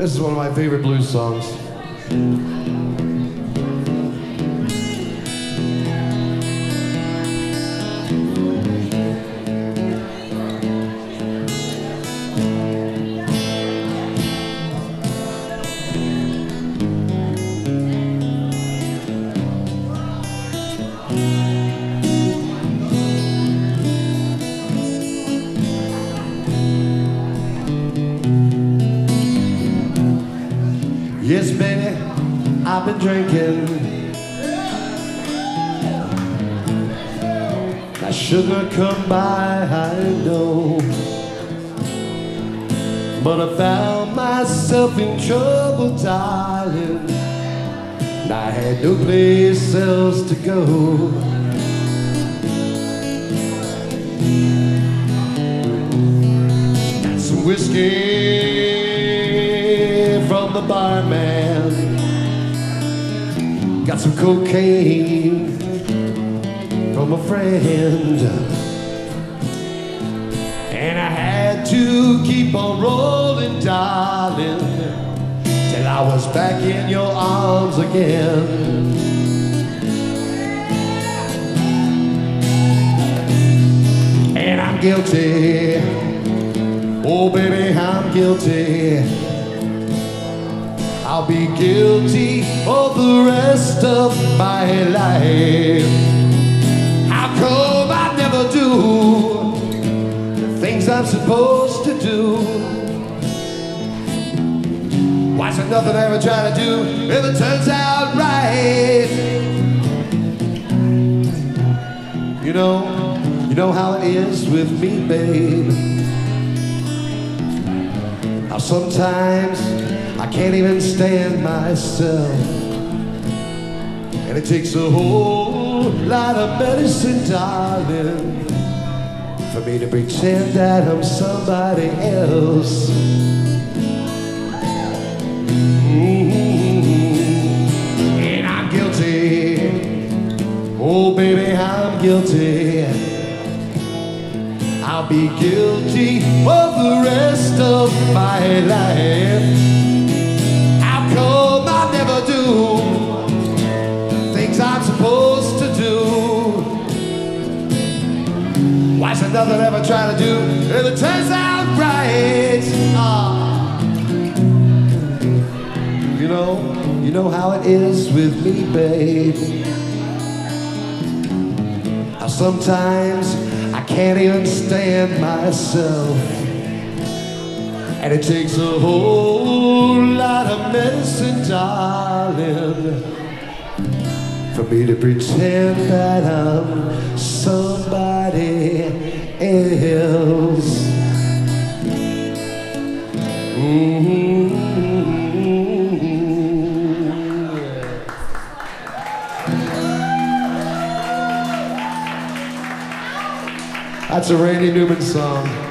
This is one of my favorite blues songs. Yes, baby, I've been drinking. I shouldn't have come by, I know. But I found myself in trouble, darling. And I had no place else to go. Whiskey barman. Got some cocaine from a friend. And I had to keep on rolling, darling, till I was back in your arms again. And I'm guilty. Oh, baby, I'm guilty. I'll be guilty for the rest of my life. How come I never do the things I'm supposed to do? Why's there nothing I ever try to do if it turns out right? You know, you know how it is with me, babe. How sometimes I can't even stand myself. And it takes a whole lot of medicine, darling, for me to pretend that I'm somebody else. Mhm. And I'm guilty. Oh, baby, I'm guilty. I'll be guilty for the rest of my life. I'm supposed to do? Why should nothing ever try to do if it turns out right? Ah. You know, you know how it is with me, babe. How sometimes I can't even stand myself. And it takes a whole lot of medicine, darling, for me to pretend that I'm somebody else. Mhm. That's a Randy Newman song.